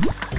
you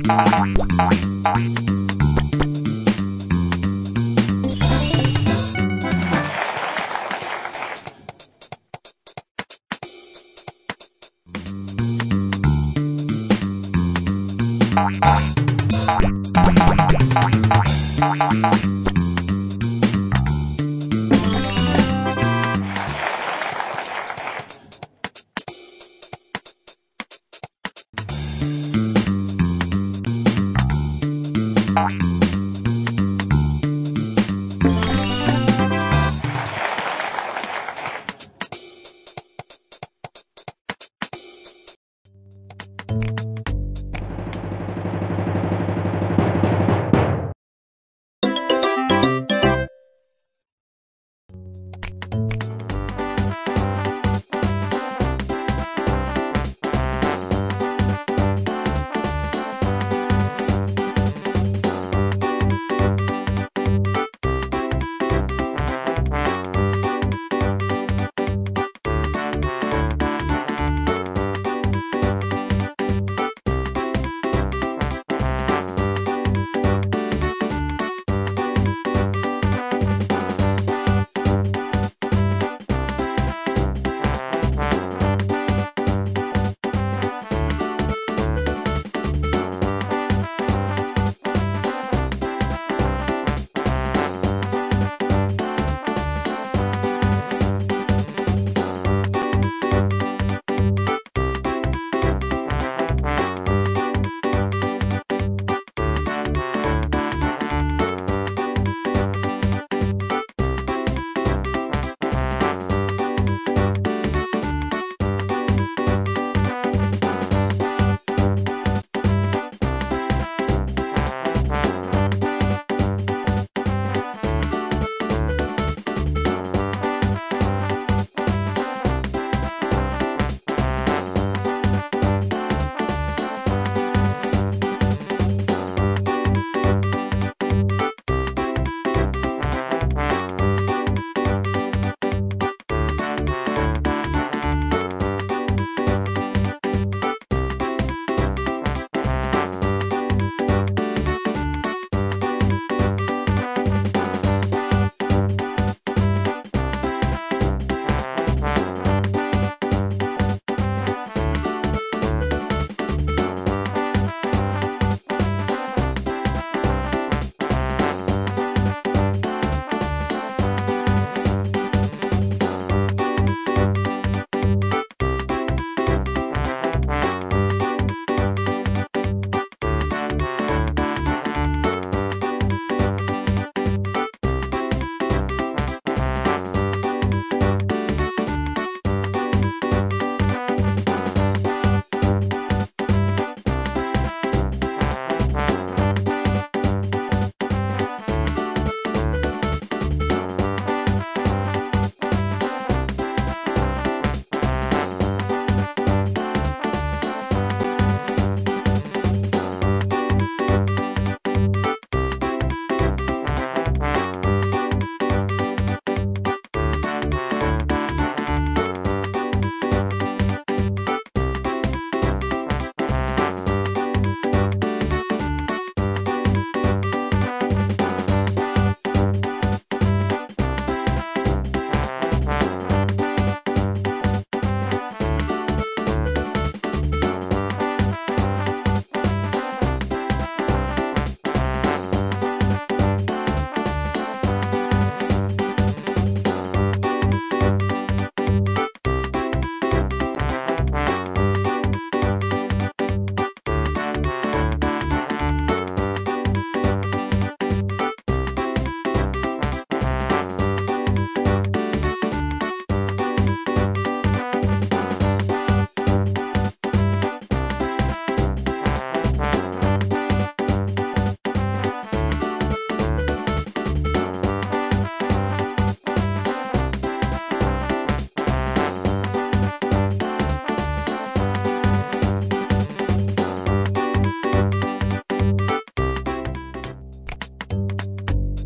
Bye. Bye.